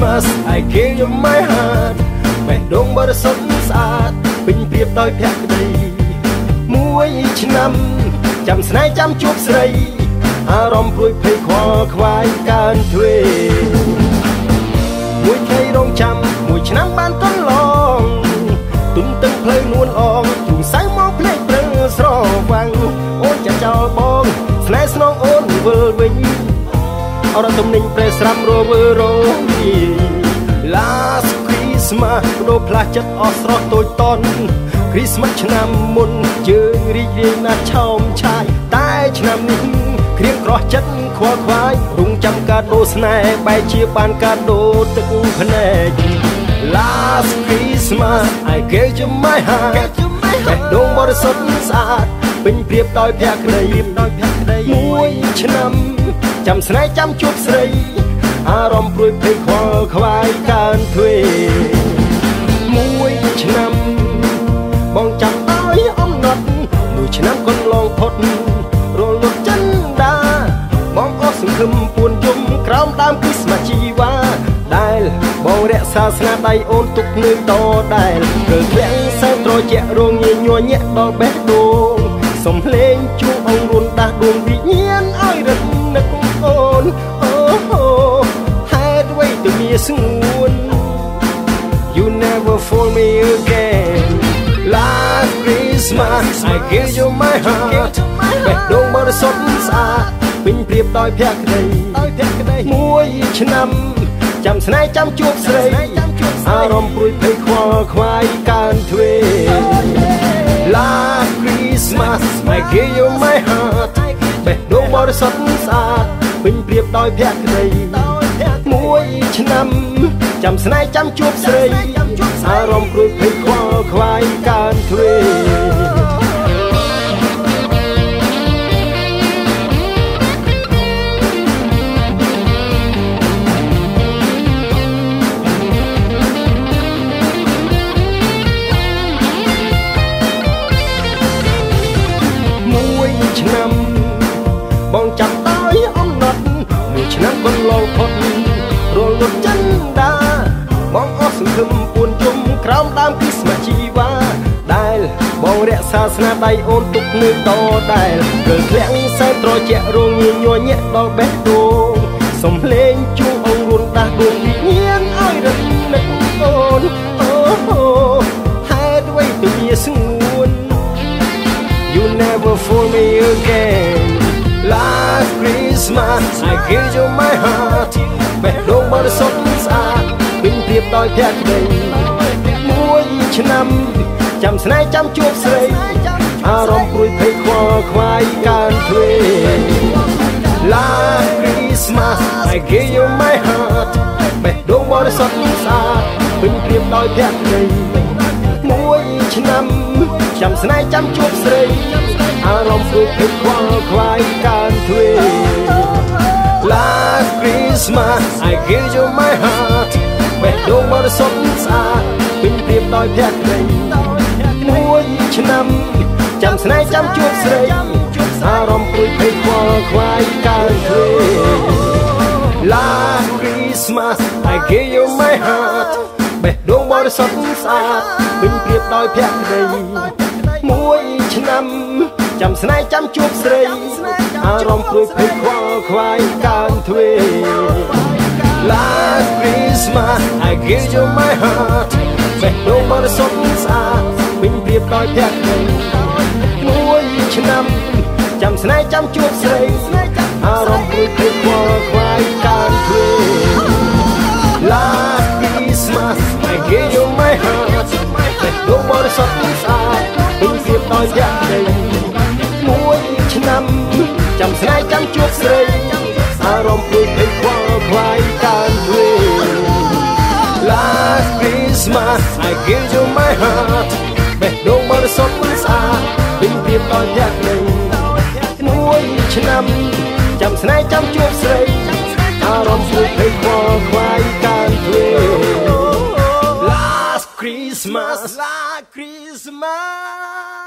Last Christmas I gave you my heart បេះដូងបរិសុទ្ធស្អាតពេញព្រៀបដោយភក្តីមួយឆ្នាំចាំស្នេហ៍ចាំជួបស្រីអារម្មណ៍ព្រួយភ័យខ្វល់ខ្វាយកើនទ្វេមួយថ្ងៃរងចាំមួយឆ្នាំបានកន្លងទុំទឹងផ្លូវនួនអងទូសៅមកភ្លេចព្រឹងស្រវាំងអូនចាចោលបងស្នេហ៍ស្នងអូនវិលវិញ អរទំនិញប្រេស្រាប់រវើរវី Last Christmas បដូរផ្លាស់ចិត្តអស់ស្រស់តូចតន់ Christmas ឆ្នាំមុនយើងរីករាយណាស់ឆោមឆាយតែឆ្នាំនេះគ្រៀងក្រោះចិត្តខ្វល់ខ្វាយរងចាំកាដូស្នេហ៍បែរជាបានកាដូទឹកភ្នែក Last Christmas I gave you my heart បេះដូងបរិសុទ្ធស្អាត ពេញព្រៀបដោយភក្តីដោយភក្តីមួយឆ្នាំចាំស្នេហ៍ចាំជួបស្រីអារម្មណ៍ព្រួយភ័យខ្វល់ខ្វាយកើនទ្វេមួយឆ្នាំបងចាំឲ្យអំណត់មួយឆ្នាំកន្លងផុតរលត់ចិនដាបងអស់សង្ឃឹមពួនយំក្រោមដើមគិស្មាជីវ៉ាដែលបងរក្សាស្នាដៃអូនទុកនៅតដែលគឺធ្លាក់សែត្រជាក់រងញញ័រញាក់ដល់បេះដូង សំលេងជួអងរួនដាស់ដួងវិញ្ញាណឲ្យរត់នឹកអូនអូហូហេតុអ្វីទៅមានស្ងួន You never fool me again Last Christmas I give you my heart បេះដូងបរិសុទ្ធស្អាតពេញព្រៀបដោយភក្តីដោយភក្តីមួយឆ្នាំចាំស្នេហ៍ចាំជួបស្រីអារម្មណ៍ព្រួយភ័យខ្វល់ខ្វាយកើនទ្វេ Last Christmas I give you my heart បេះដូងបរិសុទ្ធស្អាតពេញព្រៀបដោយភក្តីមួយឆ្នាំ ចាំស្នេហ៍ចាំជួបស្រីអារម្មណ៍ព្រួយភ័យខ្វល់ខ្វាយកើនទ្វេ ឆ្នាំ បងចាំដោយអំណត់មួយឆ្នាំកន្លងផុតរលត់ចិនដាបងអស់សង្ឃឹមពួនជុំក្រោមដើមគិស្មាជីវ៉ាដែលបងរក្សាស្នាដៃអូនទុកនៅតដែលគឺធ្លាក់សែនត្រជាក់រងញញ័រញាក់ដល់បេះដូងសំលេងជួងអងរួនដាស់ដួងវិញ្ញា never fool me again Last Christmas I give you my heart បេះដូងបរិសុទ្ធស្អាតពេញព្រៀបដោយភក្តីមួយឆ្នាំ ចាំស្នេហ៍ចាំជួបស្រីអារម្មណ៍ព្រួយភ័យខ្វល់ខ្វាយកើនទ្វេ Last Christmas I give you my heart បេះដូងបរិសុទ្ធស្អាតពេញព្រៀបដោយភក្តីមួយឆ្នាំ ចាំស្នេហ៍ចាំជួបស្រីអារម្មណ៍ព្រួយភ័យខ្វល់ខ្វាយកើនទ្វេ Last Christmas I give you my heart បេះដូងបរិសុទ្ធស្អាតពេញព្រៀបដោយភក្តីមួយឆ្នាំចាំស្នេហ៍ចាំជួបស្រីអារម្មណ៍ព្រួយភ័យខ្វល់ខ្វាយកើនទ្វេ Last Christmas I give you my heart បេះដូងបរិសុទ្ធស្អាតពេញព្រៀបដោយភក្តី មួយឆ្នាំចាំស្នេហ៍ចាំជួបស្រីអារម្មណ៍ព្រួយភ័យខ្វល់ខ្វាយកើនទ្វេ Last Christmas I give you my heart បេះដូងបរិសុទ្ធស្អាតពេញព្រៀបដោយភក្តីមួយឆ្នាំចាំស្នេហ៍ចាំជួបស្រីអារម្មណ៍ព្រួយភ័យខ្វល់ខ្វាយកើន Christmas I give you my heart បេះដូងបរិសុទ្ធស្អាតពេញព្រៀបដោយភក្តីមួយឆ្នាំចាំស្នេហ៍ចាំជួបស្រីអារម្មណ៍ព្រួយភ័យខ្វល់ខ្វាយកើនទ្វេ Last Christmas Last Christmas